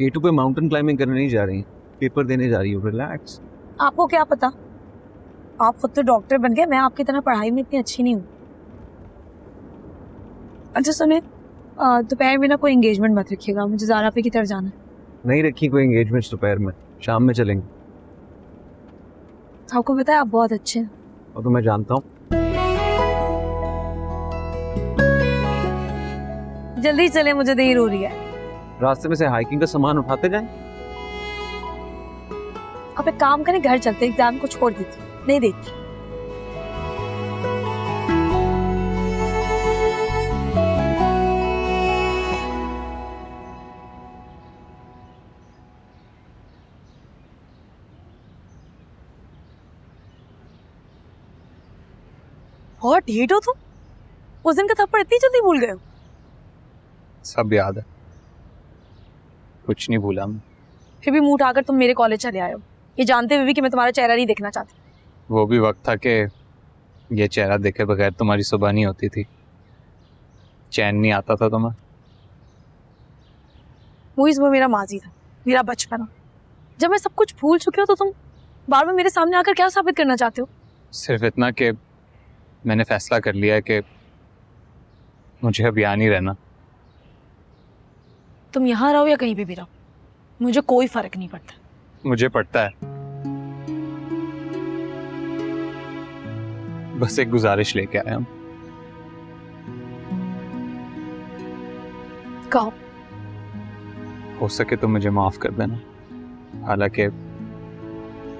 केटू पे mountain climbing करने नहीं जा रही पेपर देने जा रही हो रिलैक्स आपको क्या पता? आप खुद तो डॉक्टर बन गए मैं आपकी तरह पढ़ाई में इतनी अच्छी नहीं हूँ। अच्छा सुने दोपहर में ना कोई एंगेजमेंट मत रखिएगा मुझे जारा पे की तरफ़ जाना है। नहीं रखी कोई एंगेजमेंट दोपहर में शाम में चलेंगे। आपको पता है आप बहुत अच्छे हैं। और तो मैं जानता हूँ। जल्दी चले मुझे देर हो रही है। रास्ते में से हाइकिंग का सामान उठाते जाएँ? आप एक काम करें घर चलते एग्ज़ाम को छोड़ दीजिए नहीं देती। बहुत ढीठ हो तुम उस दिन का थप्पड़ इतनी जल्दी भूल गए हो। सब याद है। कुछ नहीं भूला। मैं फिर भी मुँह उठाकर तुम मेरे कॉलेज चले आए हो। ये जानते हुए भी कि मैं तुम्हारा चेहरा नहीं देखना चाहती। वो भी वक्त था कि ये चेहरा देखे बगैर तुम्हारी सुबह नहीं होती थी। चैन नहीं आता था तुम्हें? मूवीज़ वो मेरा माजी था मेरा बचपना। जब मैं सब कुछ भूल चुकी हूँ तो तुम बार बार मेरे सामने आकर क्या साबित करना चाहते हो? सिर्फ़ इतना कि मैंने फैसला कर लिया है कि मुझे अब यहाँ नहीं रहना। तुम यहाँ रहो या कहीं पे भी रहो। मुझे कोई फ़र्क नहीं पड़ता। मुझे पड़ता है। बस एक गुजारिश लेके आया हूँ कहो। हो सके तो मुझे माफ़ कर देना। हालाँकि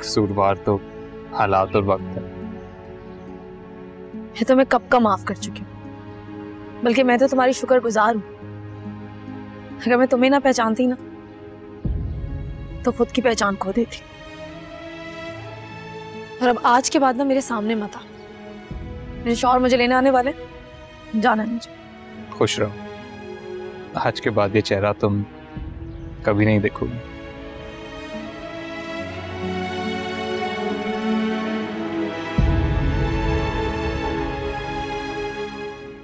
कसूरवार तो हालात और वक्त है। मैं तुम्हें कब का माफ़ कर चुकी हूँ? बल्कि मैं तो तुम्हारी शुक्रगुजार हूँ। अगर मैं तुम्हें ना पहचानती ना तो खुद की पहचान खो देती। और अब आज के बाद ना मेरे सामने मत आ। मेरे शौहर मुझे लेने आने वाले जाना है मुझे। खुश रहो। आज के बाद ये चेहरा तुम कभी नहीं देखोगे।